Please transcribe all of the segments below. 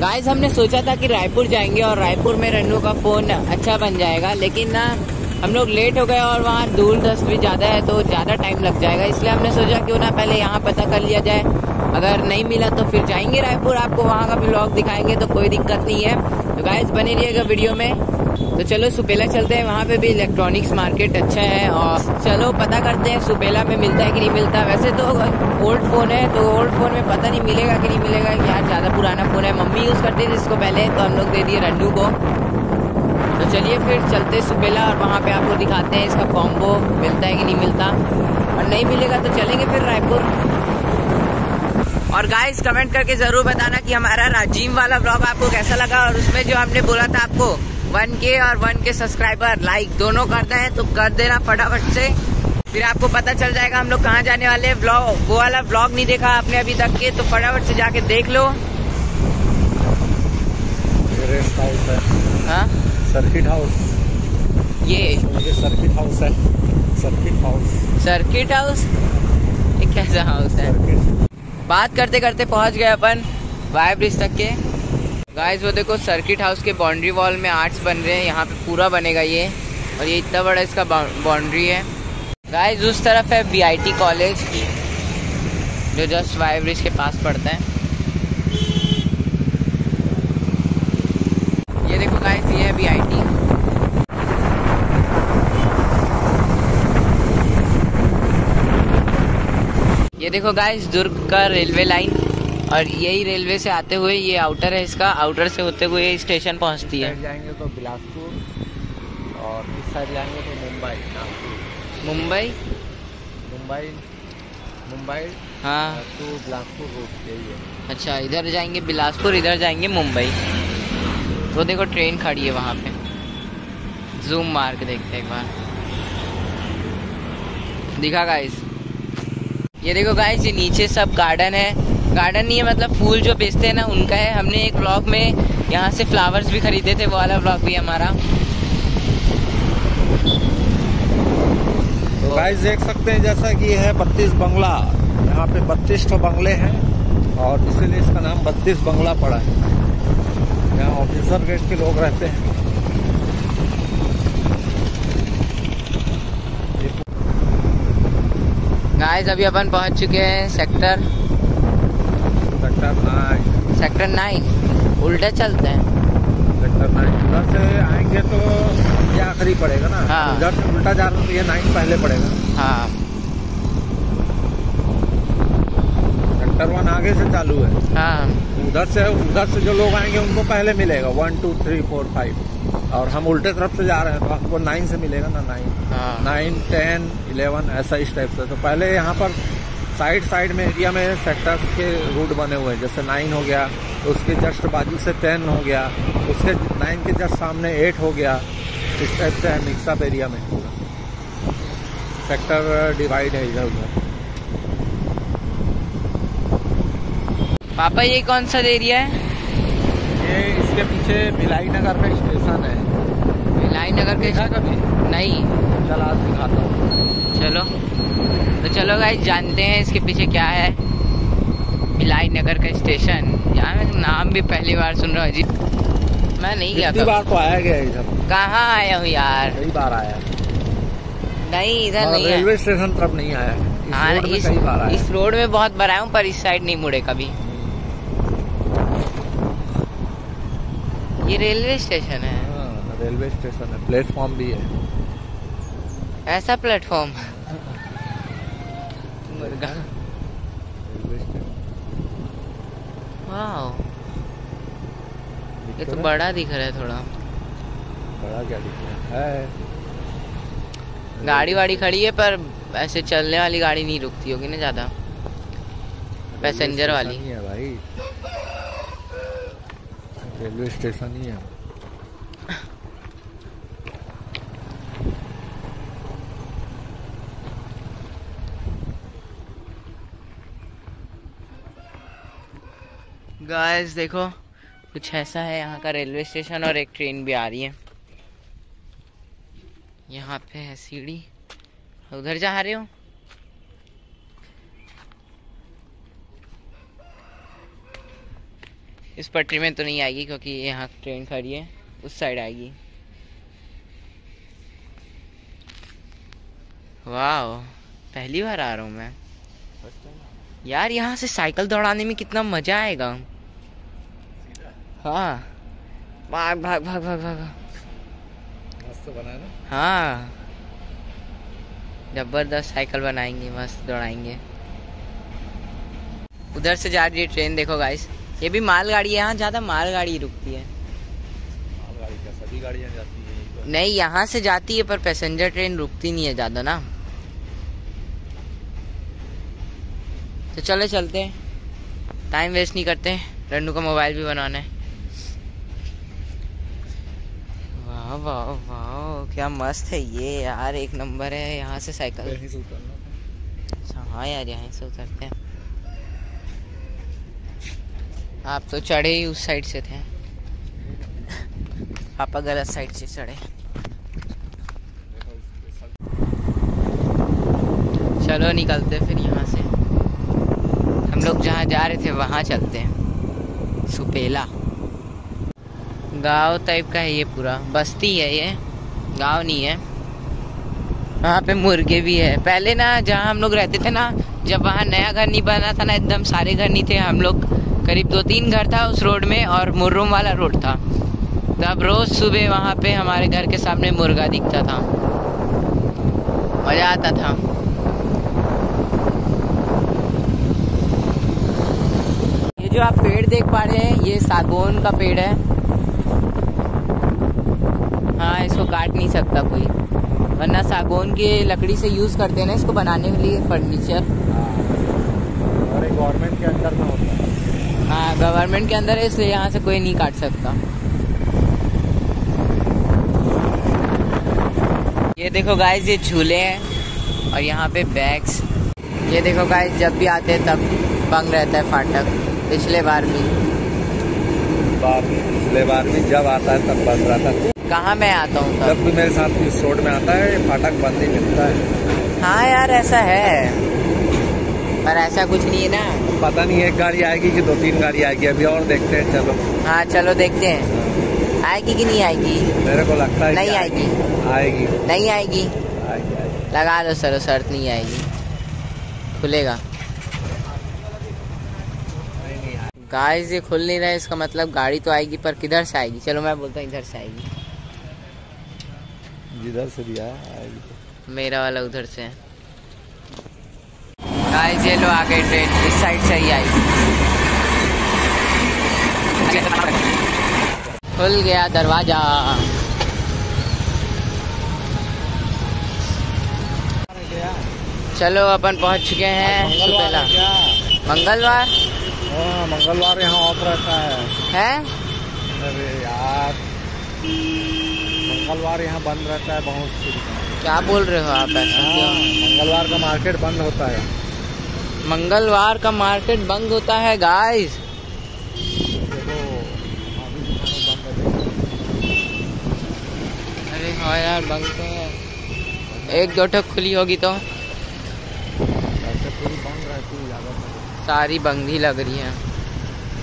Guys हमने सोचा था कि रायपुर जाएँगे और रायपुर में रन्नू का फ़ोन अच्छा बन जाएगा, लेकिन ना, हम लोग लेट हो गए और वहाँ दूर दस्त भी ज़्यादा है तो ज़्यादा टाइम लग जाएगा। इसलिए हमने सोचा क्यों ना पहले यहाँ पता कर लिया जाए। अगर नहीं मिला तो फिर जाएँगे रायपुर। आपको वहाँ का ब्लॉग दिखाएँगे तो कोई दिक्कत नहीं है। तो गाइस बने रहिएगा वीडियो में। तो चलो सुपेला चलते हैं, वहाँ पे भी इलेक्ट्रॉनिक्स मार्केट अच्छा है और चलो पता करते हैं सुपेला में मिलता है कि नहीं मिलता। वैसे तो ओल्ड फ़ोन है तो ओल्ड फ़ोन में पता नहीं मिलेगा कि नहीं मिलेगा। यार, ज़्यादा पुराना फ़ोन है। मम्मी यूज़ करती थी इसको पहले तो हम लोग दे दिए रन्नू को। तो चलिए फिर चलते सुपेला और वहाँ पे आपको दिखाते हैं इसका कॉम्बो मिलता है कि नहीं मिलता। और नहीं मिलेगा तो चलेंगे फिर रायपुर। और गाइस कमेंट करके ज़रूर बताना कि हमारा राजीव वाला ब्लॉग आपको कैसा लगा और उसमें जो हमने बोला था आपको। वन के और वन के सब्सक्राइबर लाइक दोनों करना है तो कर देना फटाफट से। फिर आपको पता चल जाएगा हम लोग कहाँ जाने वाले हैं। ब्लॉग वो वाला ब्लॉग नहीं देखा आपने अभी तक के तो फटाफट से जाके देख लो। रेस्ट हाउस है? Circuit house. ये। सर्किट हाउस है। Circuit house. Circuit house? ये कैसा हाउस है? बात करते करते पहुँच गए अपन वाई ब्रिज तक के। गाइस वो देखो सर्किट हाउस के बाउंड्री वॉल में आर्ट्स बन रहे हैं। यहाँ पे पूरा बनेगा ये। और ये इतना बड़ा इसका बाउंड्री है। गाइस उस तरफ़ है बीआईटी कॉलेज जो जस्ट वाई ब्रिज के पास पड़ता है। ये देखो गाइस ये है बीआईटी ये देखो गाइस दुर्ग का रेलवे लाइन और यही रेलवे से आते हुए ये आउटर है इसका आउटर से होते हुए ये स्टेशन पहुँचती है। जाएँगे तो बिलासपुर और इस साइड जाएँगे तो मुंबई मुंबई? मुंबई मुंबई हाँ। टू बिलासपुर रोड यही है अच्छा इधर जाएँगे बिलासपुर इधर जाएँगे मुंबई। तो देखो ट्रेन खड़ी है वहाँ पे। जूम मार के देखते हैं एक बार। दिखा गाइस ये देखो गाइस ये नीचे सब गार्डन है। गार्डन नहीं है मतलब फूल जो बेचते हैं ना उनका है। हमने एक ब्लॉग में यहाँ से फ्लावर्स भी खरीदे थे वो वाला ब्लॉग भी हमारा। तो गाइस देख सकते हैं जैसा कि है बत्तीस बंगला। यहाँ पे बत्तीस तो बंगले हैं और इसीलिए इसका नाम बत्तीस बंगला पड़ा है। यहाँ ऑफिसर गेट के लोग रहते हैं। गाइस अभी अपन पहुँच चुके हैं sector sector nine sector nine उल्टा चलते हैं। सेक्टर नाइन उधर से आएँगे तो ये आखिरी पड़ेगा ना। हाँ। उधर से उल्टा जा रहे तो ये नाइन पहले पड़ेगा। हाँ। सेक्टर वन आगे से चालू है। हाँ। उधर से उधर से जो लोग आएँगे उनको पहले मिलेगा। One two three four five और हम उल्टे तरफ़ से जा रहे हैं तो आपको नाइन से मिलेगा ना नाइन हाँ। नाइन टेन इलेवन ऐसा इस टाइप से। तो पहले यहाँ पर साइड साइड में एरिया में सेक्टर्स के रूट बने हुए हैं। जैसे नाइन हो गया उसके जस्ट बाजू से टेन हो गया उसके नाइन के जस्ट सामने एट हो गया। इस टाइप से है मिक्सअप एरिया में। पूरा सेक्टर डिवाइड है इधर उधर। पापा ये कौन सा एरिया है? ये इसके पीछे भिलाई नगर का स्टेशन है। लाई नगर के कभी? नहीं। चल आज दिखाता हूँ। चलो। तो चलो गाइस जानते हैं इसके पीछे क्या है। भिलाई नगर का स्टेशन यार मैं नाम भी पहली बार सुन रहा हूँ जी मैं नहीं गया बार तो आया गया इधर? कहाँ आया हूँ यार? कई बार आया। नहीं इधर नहीं रेलवे स्टेशन तरफ़ नहीं आया। इस हाँ रोड इस, आया। इस रोड में बहुत बार आया हूँ पर इस साइड नहीं मुड़े कभी। ये रेलवे स्टेशन है। हाँ, रेलवे स्टेशन है। प्लेटफॉर्म भी है। ऐसा प्लेटफॉर्म वाह ये तो बड़ा दिख रहा है थोड़ा। बड़ा क्या दिख रहा है? है। गाड़ी वाड़ी खड़ी है पर ऐसे चलने वाली गाड़ी नहीं रुकती होगी ना ज़्यादा। पैसेंजर वाली। है भाई। रेलवे स्टेशन ही है। गाइस देखो, कुछ ऐसा है यहाँ का रेलवे स्टेशन और एक ट्रेन भी आ रही है। यहाँ पे है सीढ़ी। उधर जा रहे हो? इस पटरी में तो नहीं आएगी क्योंकि यहाँ ट्रेन खड़ी है। उस साइड आएगी। वाह पहली बार आ रहा हूँ मैं। यार यहाँ से साइकिल दौड़ाने में कितना मज़ा आएगा। हाँ। भाग भाग भाग भाग भाग। मस्त है ज़बरदस्त साइकिल बनाएँगे मस्त दौड़ाएँगे। उधर से जा रही है ट्रेन देखो गाइस ये भी मालगाड़ी है यहाँ ज़्यादा मालगाड़ी रुकती है। मालगाड़ी का सभी गाड़ियाँ जाती है? नहीं यहाँ से जाती है पर पैसेंजर ट्रेन रुकती नहीं है ज़्यादा ना। तो चले चलते हैं। टाइम वेस्ट नहीं करते रन्नू का मोबाइल भी बनाना है। वाह वाह वाह क्या मस्त है ये यार। एक नंबर है यहाँ से साइकिल। अच्छा हाँ यार यहाँ से उतरते हैं। आप तो चढ़े ही उस साइड से थे। पापा गलत साइड से चढ़े। चलो निकलते फिर यहाँ से। लोग जहाँ जा रहे थे, वहाँ चलते हैं। सुपेला। गाँव टाइप का है ये पूरा। बस्ती है ये। गाँव नहीं है। वहाँ पे मुर्गे भी है। पहले ना, जहाँ हम लोग रहते थे ना, जब वहाँ नया घर नहीं बना था ना, एकदम सारे घर नहीं थे। हम लोग करीब दो तीन घर था उस रोड में और मुर्रों वाला रोड था। तब रोज सुबह वहाँ पे हमारे घर के सामने मुर्गा दिखता था। मज़ा आता था। जो आप पेड़ देख पा रहे हैं ये सागौन का पेड़ है। हाँ इसको काट नहीं सकता कोई। वरना सागौन के लकड़ी से यूज़ करते हैं ना इसको बनाने के लिए फर्नीचर और गवर्नमेंट के अंडर में होता है। हाँ गवर्नमेंट के अंदर है इसलिए यहाँ से कोई नहीं काट सकता। ये देखो गाइस ये झूले हैं और यहाँ पे बैग्स ये देखो गाइस जब भी आते हैं तब बंग रहता है फाटक। पिछले बार भी। बार पिछले बार भी जब आता है तब बंद रहता है। कहाँ मैं आता हूँ जब भी मेरे साथ इस रोड में आता है फाटक बंद ही मिलता है। हाँ यार ऐसा है। पर ऐसा कुछ नहीं है ना। पता नहीं एक गाड़ी आएगी कि दो तीन गाड़ी आएगी अभी और देखते हैं चलो। हाँ चलो देखते हैं। आएगी कि नहीं आएगी? मेरे को लगता है नहीं आएगी। आएगी। नहीं आएगी। लगा लो सर शर्त नहीं आएगी। खुलेगा नहीं नहीं आएगी गाइस ये खुल नहीं रहा है इसका मतलब गाड़ी तो आएगी पर किधर से आएगी? चलो मैं बोलता हूँ इधर से आएगी। जिधर से भी आएगी तो। मेरा वाला उधर से है। गाइस ये लो आ गई ट्रेन इस साइड से ही आएगी खुल गया दरवाज़ा। चलो अपन पहुँच चुके हैं क्या? मंगलवार? हाँ मंगलवार यहाँ ऑफ़ रहता है। है? अरे यार मंगलवार यहाँ बंद रहता है बहुत क्या बोल रहे हो आप ऐसा हाँ, मंगलवार का मार्केट बंद होता है। मंगलवार का मार्केट बंद होता है गाइस अरे हाँ यार बंद तो एक दो ठक खुली होगी तो ऐसे पूरी बंद रहती है ज़्यादातर सारी बंगी लग रही है।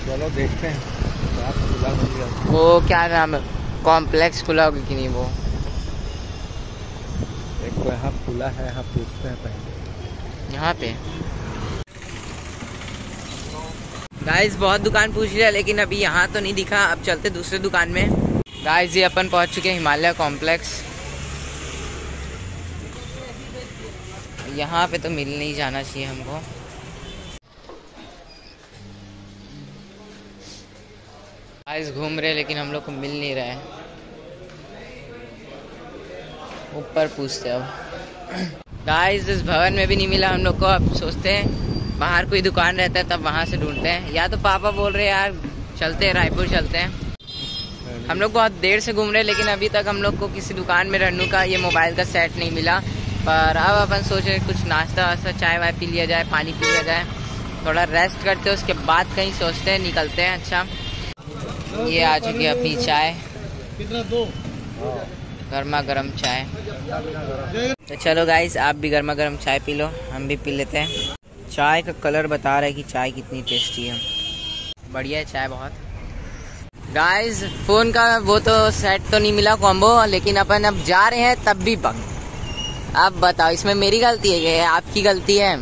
चलो देखते हैं। गया। वो क्या नाम है? कॉम्प्लेक्स खुला होगा कि नहीं वो? एक तो यहाँ खुला है यहाँ पूछते हैं पहले। यहाँ पे। गाइस बहुत दुकान पूछ लिया लेकिन अभी यहाँ तो नहीं दिखा। अब चलते दूसरे दुकान में। गाइस ये अपन पहुँच चुके हैं हिमालय कॉम्प्लेक्स यहाँ पे तो मिल नहीं जाना चाहिए हमको। गाइस घूम रहे लेकिन हम लोग को मिल नहीं रहा है। ऊपर पूछते अब। गाइस इस भवन में भी नहीं मिला हम लोग को। अब सोचते हैं, बाहर कोई दुकान रहता है, तब वहाँ से ढूंढते हैं। या तो पापा बोल रहे हैं, यार, चलते हैं, रायपुर चलते हैं। हम लोग बहुत देर से घूम रहे हैं, लेकिन अभी तक हम लोग को किसी दुकान में रन्नू का ये मोबाइल का सेट नहीं मिला। पर अब अपन सोच रहे कुछ नाश्ता वास्ता, चाय वाय पी लिया जाए, पानी पी लिया जाए। थोड़ा रेस्ट करते हैं, उसके बाद कहीं सोचते हैं, निकलते हैं अच्छा। ये आ चुकी है अपनी चाय। कितना? दो। गर्मा गर्म चाय। तो चलो गाइस आप भी गर्मा गर्म चाय पी लो हम भी पी लेते हैं। चाय का कलर बता रहा है कि चाय कितनी टेस्टी है। बढ़िया है चाय बहुत। गाइस फ़ोन का वो तो सेट तो नहीं मिला कॉम्बो लेकिन अपन अब जा रहे हैं तब भी बंद अब बताओ इसमें मेरी गलती है ये आपकी गलती है।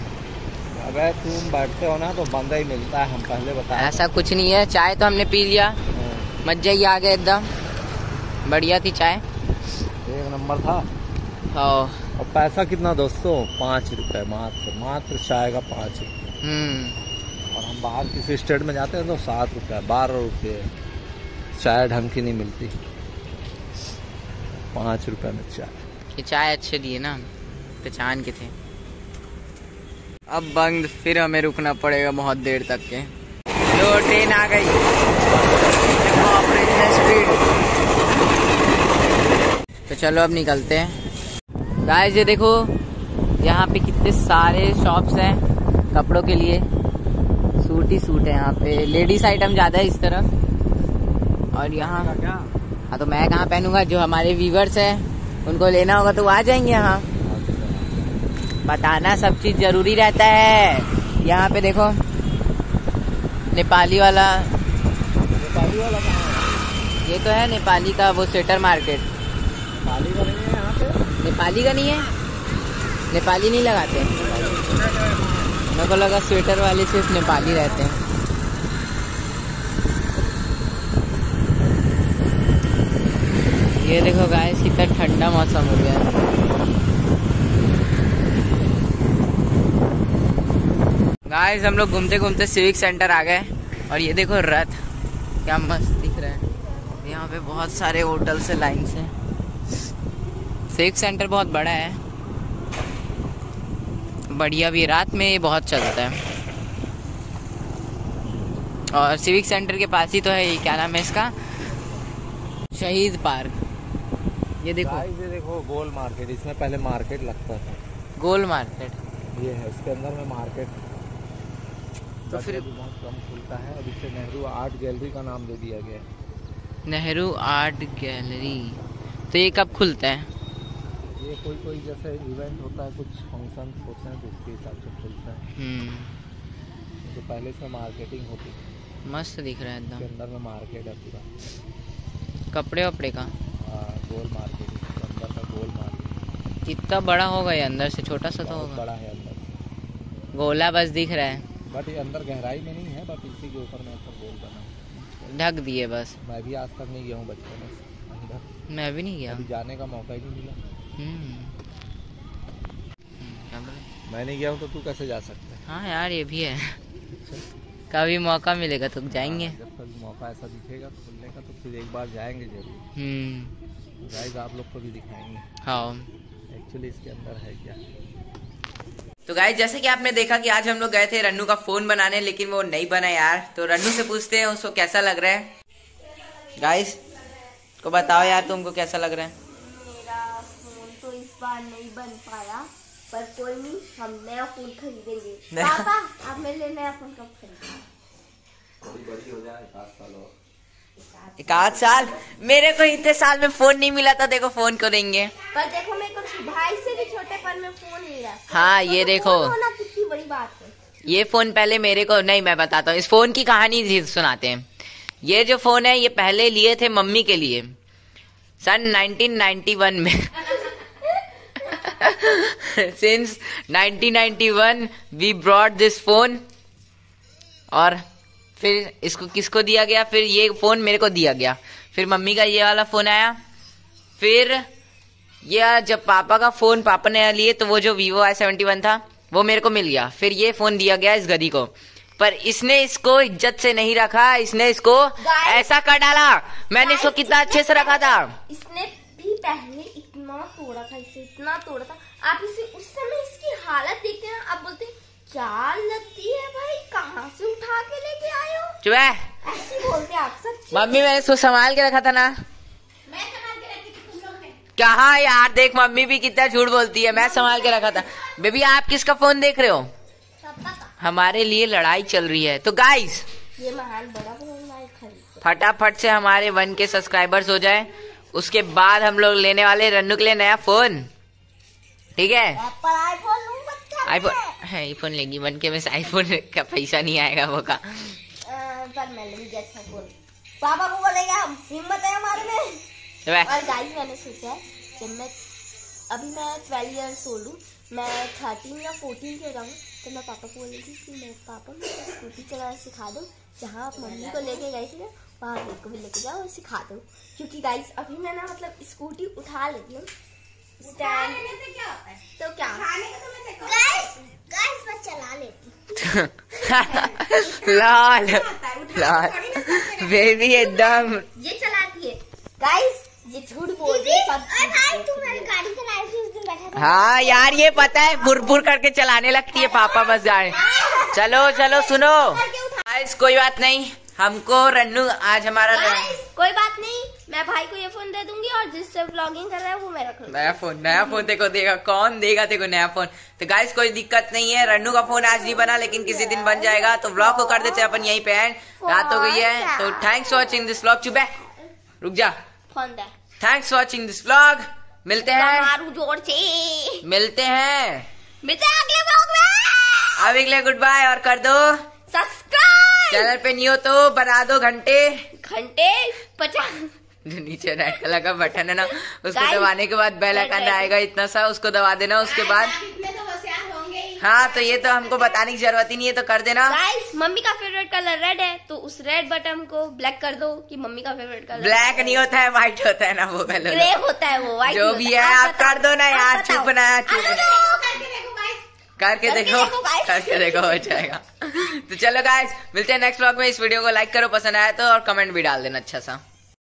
अगर तुम बैठते हो ना तो बंदा ही मिलता है हम पहले बताए ऐसा कुछ नहीं है। चाय तो हमने पी लिया। हाँ, मज्जा ही आ गया एकदम बढ़िया थी चाय। एक नंबर था। और और पैसा कितना दोस्तों? पाँच रुपए मात्र मात्र चाय का पाँच रुपये हम्म। और हम बाहर किसी स्टेट में जाते हैं तो सात रुपये बारह रुपये चाय ढंग की नहीं मिलती। पाँच रुपये में चाय। ये चाय अच्छे दिए ना पहचान के थे। अब बंद फिर हमें रुकना पड़ेगा बहुत देर तक के। लो ट्रेन आ गई। स्पीड तो चलो अब निकलते हैं। गाइस ये देखो, यहाँ पे कितने सारे शॉप्स हैं कपड़ों के लिए। सूट ही सूट है यहाँ पे। लेडीज़ आइटम ज़्यादा है इस तरफ़। और यहाँ हाँ तो मैं कहाँ पहनूँगा? जो हमारे व्यूवर्स हैं, उनको लेना होगा तो आ जाएँगे यहाँ। बताना सब चीज़ ज़रूरी रहता है। यहाँ पे देखो, नेपाली वाला नेपाली वाला ये तो है नेपाली का वो स्वेटर मार्केट। नेपाली का नहीं है यहाँ पे। नेपाली का नहीं है? नेपाली नहीं लगाते? मेरे को लगा स्वेटर वाले सिर्फ़ नेपाली रहते हैं। ये देखो गाइस कितना ठंडा मौसम हो गया गाइस हम लोग घूमते घूमते सिविक सेंटर आ गए और ये देखो रथ क्या मस्त। पे बहुत सारे होटल से लाइन से सिविक सेंटर बहुत बड़ा है। बढ़िया भी रात में ये बहुत चलता है। और सिविक सेंटर के पास ही तो है ये क्या नाम है इसका? शहीद पार्क। ये देखो। ये देखो गोल मार्केट। इसमें पहले मार्केट लगता था। गोल मार्केट। ये है इसके अंदर में मार्केट। तो फिर- बहुत कम खुलता है। अब इसे नेहरू आर्ट गैलरी का नाम दे दिया गया है। Nehru art gallery. तो ये कब खुलता है? ये कोई कोई जैसे इवेंट होता है कुछ फ़ंक्शन होते हैं तो उसके हिसाब से खुलता है। हम्म। तो पहले इसमें मार्केटिंग होती थी मस्त दिख रहा है एकदम। अंदर में मार्केट है पूरा। कपड़े वपड़े का? हाँ, गोल मार्केट अंदर का गोल मार्केट कितना बड़ा होगा ये अंदर से? छोटा सा तो होगा। बड़ा है अंदर से। गोला बस दिख रहा है। बट ये अंदर गहराई में नहीं है बट इसी के ऊपर में ऐसा गोल बना है। ढक दिए बस। मैं भी आज तक नहीं गया हूँ बचपन में। मैं भी नहीं गया। अभी जाने का मौका ही नहीं मिला। हम्म। हम्म? मैं नहीं गया हूँ तो तू कैसे जा सकता है? हाँ यार ये भी है। कभी मौका मिलेगा तो जाएँगे। हाँ, जब कभी मौका ऐसा दिखेगा खुलने का तो फिर एक बार जाएँगे ज़रूर। हम्म। आप लोग को भी दिखाएँगे। हाँ। एक्चुअली इसके अंदर है क्या? तो गाइज़ जैसे कि आपने देखा कि आज हम लोग गए थे रन्नू का फ़ोन बनाने लेकिन वो नहीं बना यार। तो रन्नू से पूछते हैं उसको कैसा लग रहा है? गाइस को बताओ यार तुमको कैसा लग रहा है? मेरा फ़ोन तो इस बार नहीं बन पाया पर कोई नहीं हम नया फ़ोन खरीदेंगे। पापा आप मेरे लिए नया फ़ोन कब खरीदेंगे? एक आध साल? मेरे को इतने साल में फ़ोन नहीं मिला था देखो फ़ोन को देंगे। पर देखो मेरे को भाई से भी छोटे पर में फ़ोन मिला। हाँ, तो ये तो देखो। कितनी बड़ी बात है। ये फ़ोन पहले मेरे को नहीं मैं बताता हूँ। इस फ़ोन की कहानी सुनाते हैं। ये जो फ़ोन है ये पहले लिए थे मम्मी के लिए। सन 1991 में। Since 1991 we brought this phone और फिर इसको किसको दिया गया? फिर ये फ़ोन मेरे को दिया गया। फिर मम्मी का ये वाला फ़ोन आया। फिर ये जब पापा का फ़ोन पापा ने लिए तो वो जो वीवो आई सेवेंटी वन था वो मेरे को मिल गया। फिर ये फ़ोन दिया गया इस गधी को। पर इसने इसको इज़्ज़त से नहीं रखा। इसने इसको ऐसा कर डाला। मैंने इसको कितना अच्छे से रखा था। इसने भी पहले इतना तोड़ा था इसे इतना तोड़ा था। आप इसे उस समय इसकी हालत देखते क्या लगती है भाई कहाँ से उठा के लेके आए हो? चुप है ऐसे बोलते आप सच्ची मम्मी मैंने इसको संभाल के रखा था ना। मैं संभाल के रखी थी तुम लोग ने कहा यार देख मम्मी भी कितना झूठ बोलती है मैं संभाल के रखा था। बेबी आप किसका फ़ोन देख रहे हो? हमारे लिए लड़ाई चल रही है। तो गाइस ये महान बड़ा फ़ोन फटाफट से हमारे वन के सब्सक्राइबर्स हो जाए। उसके बाद हम लोग लेने वाले रन्नू के लिए नया फ़ोन। ठीक है? आईफोन आईफोन लेगी वन के में से आईफोन का पैसा नहीं आएगा वो का। अच्छा पापा को बोलेंगे हम हिम्मत है हमारे में। और गाइस मैंने सोचा है जब मैं अभी मैं ट्वेल्व ईयर्स ओल्ड हूँ मैं थर्टीन या फोर्टीन के रहूँ तो मैं पापा को बोलूँगी कि मैं पापा मुझे स्कूटी चलाना सिखा दो जहाँ आप मम्मी को लेके गए थे ना वहाँ मेरे को भी लेके जाओ और सिखा दो। क्योंकि गाइस अभी मैं ना मतलब स्कूटी उठा लेती हूँ स्टैंड तो क्या? गाइस गाइस मैं चला लेती लाल लाल। बेबी एकदम ये चलाती है। गाइस ये झूठ बोल रही है भाई तू मेरी गाड़ी चलाई थी उस दिन बैठा था। हाँ यार ये पता है बुर बुर करके चलाने लगती है पापा बस जाए। चलो चलो सुनो। गाइस कोई बात नहीं हमको रन्नू आज हमारा कोई बात नहीं। मैं भाई को ये फ़ोन दे दूँगी और जिससे ब्लॉगिंग कर रहा है वो मैं रख लूँगा। नया फ़ोन नया फ़ोन तेको देगा कौन देगा तेको नया फ़ोन तो गाइस कोई दिक्कत नहीं है रन्नू का फ़ोन आज नहीं बना लेकिन किसी दिन बन जाएगा तो ब्लॉग को कर देते हैं अपन यहीं पे एंड रात हो गई है तो thanks for watching this blog चुप है। रुक जा। फ़ोन दे? थैंक्स वॉचिंग दिस ब्लॉग मिलते हैं। ज़ोर से। मिलते हैं। मिलते हैं अगले व्लॉग में। के लिए गुड बाय और कर दो। सब्सक्राइब चैनल पे नहीं हो तो बना दो घंटे। घंटे पचास। जो नीचे रेड कलर का बटन है ना उसको दबाने के बाद बेल आइकन. आएगा इतना सा उसको दबा देना उसके बाद हाँ। तो ये तो हमको बताने की ज़रूरत ही नहीं है तो कर देना। गाइस मम्मी का फेवरेट कलर रेड है तो उस रेड बटन को ब्लैक कर दो कि मम्मी का फेवरेट कलर ब्लैक नहीं होता है व्हाइट होता है ना वो कलर ग्रे होता है वो व्हाइट जो भी है आप कर दो ना यार चुप ना चुप करके देखो करके देखो हो जाएगा। तो चलो गाइस मिलते हैं नेक्स्ट व्लॉग में। इस वीडियो को लाइक करो पसंद आया तो और कमेंट भी डाल देना अच्छा सा।